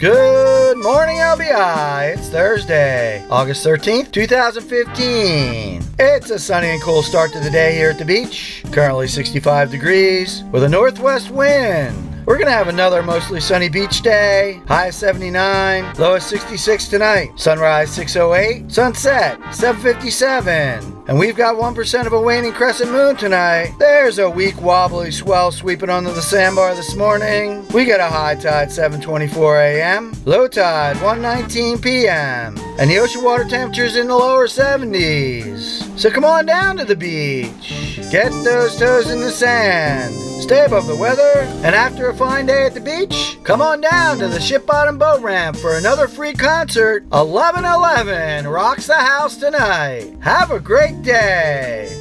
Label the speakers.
Speaker 1: Good morning, LBI. It's Thursday, August 13th, 2015. It's a sunny and cool start to the day here at the beach. Currently 65 degrees with a northwest wind. We're to have another mostly sunny beach day. High 79, low 66 tonight. Sunrise 608, sunset 757. And we've got 1% of a waning crescent moon tonight. There's a weak wobbly swell sweeping onto the sandbar this morning. We get a high tide 7:24 a.m., low tide 1:19 p.m., and the ocean water temperature's in the lower 70s. So come on down to the beach. Get those toes in the sand. Stay above the weather, and after a fine day at the beach, come on down to the Ship Bottom Boat Ramp for another free concert. 1111 rocks the house tonight. Have a great day.